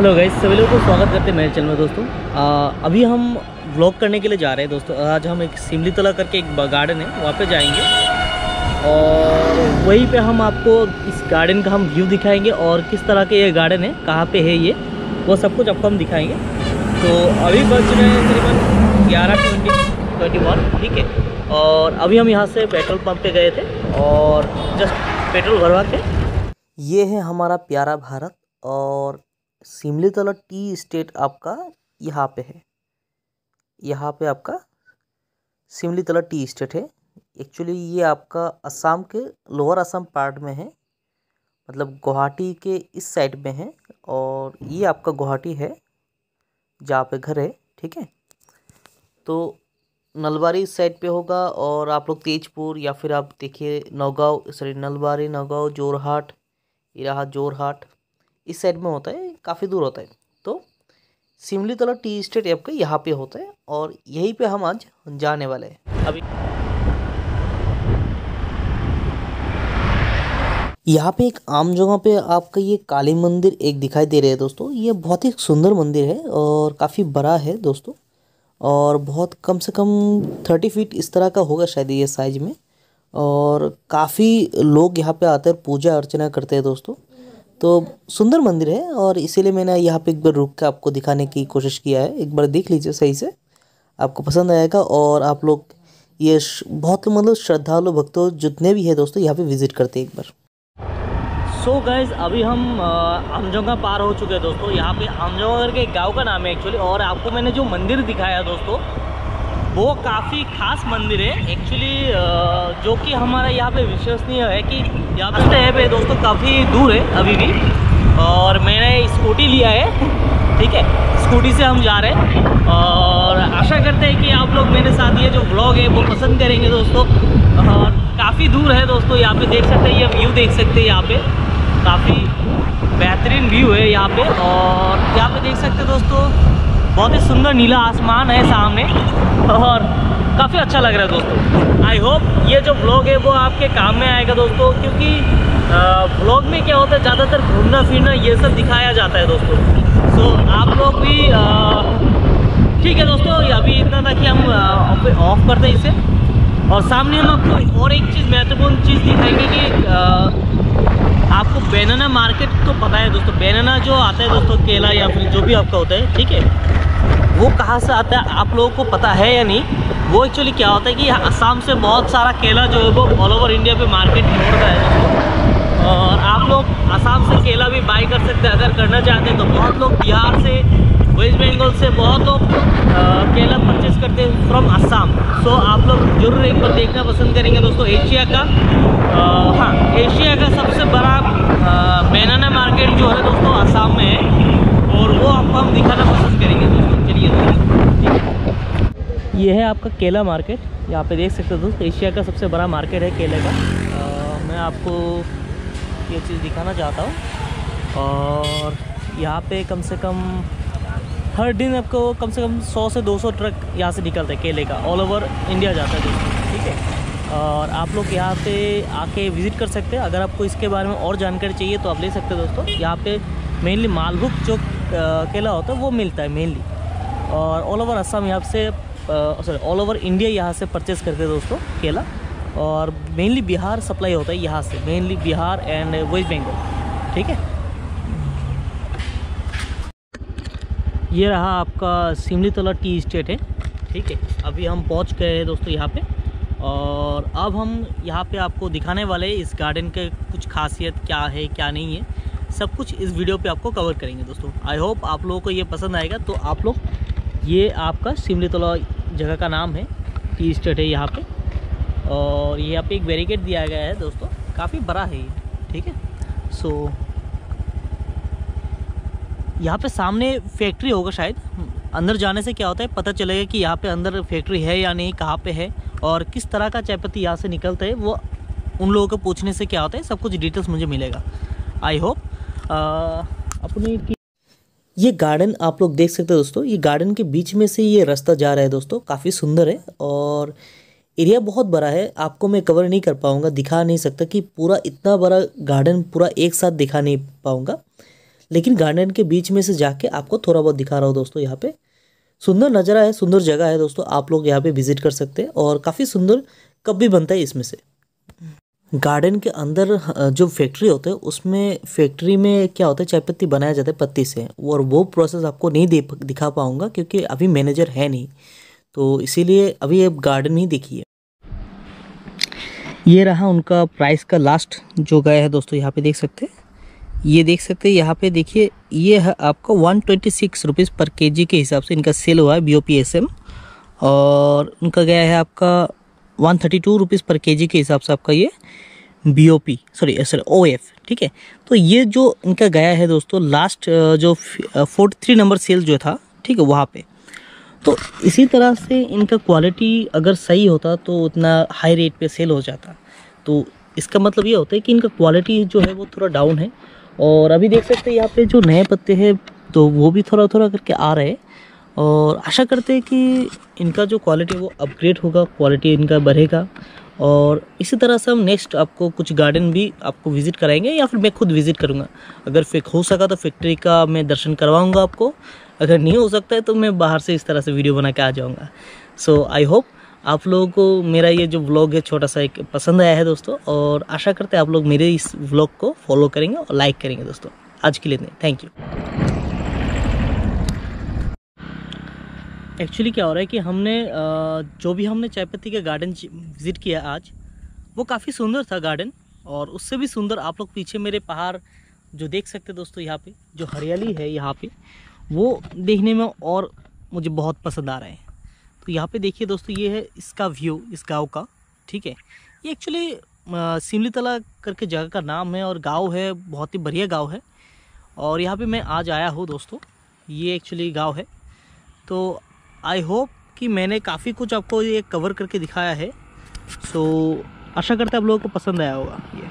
Hello guys सभी लोगों को स्वागत करते हैं मेरे चैनल में दोस्तों। आ, अभी हम व्लॉग करने के लिए जा रहे हैं दोस्तों। आज हम एक सिमली तला करके एक गार्डन है वहाँ पे जाएँगे। और वहीं पे हम आपको इस गार्डन का हम व्यू दिखाएँगे और किस तरह के ये गार्डन है कहाँ पे है ये वो सब कुछ आपको हम दिखाएँगे। तो अभी बज रहे हैं तकरीबन ग्यारह ट्वेंटी ट्वेंटी वन ठीक है। और अभी हम यहाँ से पेट्रोल पंप पे गए थे और जस्ट पेट्रोल भरवा के। ये है हमारा प्यारा भारत और सिमली तला टी स्टेट आपका यहाँ पे है। यहाँ पे आपका सिमली तला टी स्टेट है। एक्चुअली ये आपका असम के लोअर असम पार्ट में है। मतलब गुवाहाटी के इस साइड में है और ये आपका गुवाहाटी है, जहाँ पे घर है, ठीक है? तो नलबारी इस साइड पे होगा और आप लोग तेजपुर या फिर आप देखिए नौगांव, सॉरी, नलबारी, नौगांव, जोरहाट इराहा जोरहाट, इस साइड में होता है। काफ़ी दूर होता है। तो सिमली तला टी स्टेट ऐप आपका यहाँ पे होता है और यहीं पे हम आज जाने वाले हैं। अभी यहाँ पे एक आम जगह पे आपका ये काली मंदिर एक दिखाई दे रहा है दोस्तों। ये बहुत ही सुंदर मंदिर है और काफ़ी बड़ा है दोस्तों। और बहुत कम से कम थर्टी फीट इस तरह का होगा शायद ये साइज़ में। और काफ़ी लोग यहाँ पे आते हैं पूजा अर्चना करते हैं दोस्तों। तो सुंदर मंदिर है और इसीलिए मैंने यहाँ पे एक बार रुक के आपको दिखाने की कोशिश किया है। एक बार देख लीजिए सही से। आपको पसंद आएगा और आप लोग ये बहुत मतलब श्रद्धालु भक्तों जितने भी है दोस्तों, यहाँ पे विज़िट करते हैं एक बार। सो so गैज़ अभी हम आमजोंगा पार हो चुके हैं दोस्तों। यहाँ पे आमजोंगा करके गाँव का नाम है एक्चुअली और आपको मैंने जो मंदिर दिखाया दोस्तों वो काफ़ी खास मंदिर है। एक्चुअली जो कि हमारा यहाँ पे विश्वसनीय है कि यहाँ पे है पे दोस्तों काफ़ी दूर है अभी भी। और मैंने स्कूटी लिया है, ठीक है? स्कूटी से हम जा रहे हैं। और आशा करते हैं कि आप लोग मेरे साथ ये जो ब्लॉग है, वो पसंद करेंगे दोस्तों। और काफ़ी दूर है दोस्तों, यहाँ पे देख सकते हैं, ये व्यू देख सकते हैं यहाँ पे। काफ़ी बेहतरीन व्यू है यहाँ पे। और यहाँ पे देख सकते हैं दोस्तों बहुत ही सुंदर नीला आसमान है सामने और काफ़ी अच्छा लग रहा है दोस्तों। आई होप ये जो ब्लॉग है वो आपके काम में आएगा दोस्तों क्योंकि ब्लॉग में क्या होता है ज़्यादातर घूमना फिरना ये सब दिखाया जाता है दोस्तों। सो so, आप लोग भी ठीक है दोस्तों अभी इतना था कि हम ऑफ़ करते हैं इसे। और सामने हम आपको और एक चीज़ महत्वपूर्ण चीज़ दिखाएँगे कि आ, मार्केट तो पता है दोस्तों बैनाना जो आता है दोस्तों, केला या फिर जो भी आपका होता है, ठीक है? वो कहाँ से आता है, आप लोगों को पता है या नहीं? वो एक्चुअली क्या होता है कि आसाम से बहुत सारा केला जो है वो ऑल ओवर इंडिया पे मार्केट छोड़ता है। आप लोग आसाम से केला भी बाई कर सकते हैं अगर करना चाहते हैं तो बहुत लोग बिहार से वेस्ट बंगाल से बहुत लोग केला परचेज करते हैं फ्रॉम आसाम। सो आप लोग ज़रूर एक बार देखना पसंद करेंगे दोस्तों एशिया का। हाँ एशिया का सबसे बड़ा बैनाना मार्केट जो है दोस्तों आसाम में है और वो आपको हम दिखाना पसंद करेंगे दोस्तों। चलिए ये है आपका केला मार्केट यहाँ पे देख सकते हो दोस्तों एशिया का सबसे बड़ा मार्केट है केले का। आ, मैं आपको ये चीज़ दिखाना चाहता हूँ। और यहाँ पे कम से कम हर दिन आपको कम से कम 100 से 200 ट्रक यहाँ से निकलते हैं केले का ऑल ओवर इंडिया जाता है ठीक है? और आप लोग यहाँ पे आके विज़िट कर सकते हैं। अगर आपको इसके बारे में और जानकारी चाहिए तो आप ले सकते हैं दोस्तों। यहाँ पे मेनली मालभुक जो केला होता है वो मिलता है मेनली और ऑल ओवर असम यहाँ से सॉरी ऑल ओवर इंडिया यहाँ से परचेज़ करते हैं दोस्तों केला। और मेनली बिहार सप्लाई होता है यहाँ से mainly Bihar and West Bengal ठीक है? ये रहा आपका सिमली तला टी स्टेट है, ठीक है? अभी हम पहुँच गए हैं दोस्तों यहाँ पे, और अब हम यहाँ पे आपको दिखाने वाले इस गार्डन के कुछ खासियत क्या है, क्या नहीं है। सब कुछ इस वीडियो पे आपको कवर करेंगे दोस्तों। आई होप आप लोगों को ये पसंद आएगा तो आप लोग, ये आपका सिमली तला जगह का नाम है, टी स्टेट है यहाँ पे। और यहाँ पे एक बैरिकेड दिया गया है दोस्तों। काफ़ी बड़ा है ये, ठीक है? सो यहाँ पे सामने फैक्ट्री होगा शायद। अंदर जाने से क्या होता है, पता चलेगा कि यहाँ पे अंदर फैक्ट्री है या नहीं, कहाँ पे है और किस तरह का चायपत्ती यहाँ से निकलता है, वो उन लोगों को पूछने से क्या होता है, सब कुछ डिटेल्स मुझे मिलेगा। आई होप अपनी ये गार्डन आप लोग देख सकते हैं दोस्तों। ये गार्डन के बीच में से ये रास्ता जा रहा है दोस्तों। काफ़ी सुंदर है और एरिया बहुत बड़ा है, आपको मैं कवर नहीं कर पाऊँगा, दिखा नहीं सकता कि पूरा इतना बड़ा गार्डन पूरा एक साथ दिखा नहीं पाऊँगा। लेकिन गार्डन के बीच में से जाके आपको थोड़ा बहुत दिखा रहा हूँ दोस्तों यहाँ पे। सुंदर नज़ारा है, सुंदर जगह है दोस्तों, आप लोग यहाँ पे विज़िट कर सकते हैं और काफ़ी सुंदर कप भी बनता है इसमें से। गार्डन के अंदर जो फैक्ट्री होते है, उसमें फैक्ट्री में क्या होता है, चाय पत्ती बनाया जाता है पत्ती से और वो प्रोसेस आपको नहीं दे, दिखा पाऊँगा क्योंकि अभी मैनेजर है नहीं। तो इसीलिए अभी आप गार्डन ही देखिए। ये रहा उनका प्राइस का लास्ट जो गया है दोस्तों, यहाँ पे देख सकते हैं। ये देख सकते हैं, यहाँ पे देखिए, ये है आपका one twenty six rupees per KG के हिसाब से इनका सेल हुआ है B O P S M और उनका गया है आपका वन थर्टी टू रुपीज़ पर के जी के हिसाब से आपका ये B O P sorry sorry O F ठीक है? तो ये जो इनका गया है दोस्तों लास्ट जो फोर्टी थ्री नंबर सेल जो था, ठीक है, वहाँ पे। तो इसी तरह से इनका क्वालिटी अगर सही होता तो उतना हाई रेट पे सेल हो जाता। तो इसका मतलब ये होता है कि इनका क्वालिटी जो है वो थोड़ा डाउन है। और अभी देख सकते हैं यहाँ पे जो नए पत्ते हैं तो वो भी थोड़ा थोड़ा करके आ रहे हैं। और आशा करते हैं कि इनका जो क्वालिटी वो अपग्रेड होगा क्वालिटी इनका बढ़ेगा। और इसी तरह से हम नेक्स्ट आपको कुछ गार्डन भी आपको विज़िट कराएँगे या फिर मैं खुद विज़िट करूँगा। अगर हो सका तो फैक्ट्री का मैं दर्शन करवाऊँगा आपको। अगर नहीं हो सकता है तो मैं बाहर से इस तरह से वीडियो बना के आ जाऊँगा। सो आई होप आप लोगों को मेरा ये जो व्लॉग है, छोटा सा एक पसंद आया है दोस्तों, और आशा करते हैं आप लोग मेरे इस व्लॉग को फॉलो करेंगे और लाइक करेंगे दोस्तों। आज के लिए थैंक यू एक्चुअली क्या हो रहा है कि हमने जो भी हमने चाय पत्ती का गार्डन विज़िट किया आज, वो काफ़ी सुंदर था गार्डन और उससे भी सुंदर आप लोग पीछे मेरे पहाड़ जो देख सकते दोस्तों यहाँ पे, जो हरियाली है यहाँ पे वो देखने में और मुझे बहुत पसंद आ रहा है। तो यहाँ पे देखिए दोस्तों, ये है इसका व्यू इस गाँव का, ठीक है? ये एक्चुअली सिमली तला करके जगह का नाम है और गाँव है, बहुत ही बढ़िया गाँव है। और यहाँ पे मैं आज आया हूँ दोस्तों, ये एक्चुअली गाँव है। तो आई होप कि मैंने काफ़ी कुछ आपको ये कवर करके दिखाया है। सो आशा करते आप लोगों को पसंद आया होगा ये।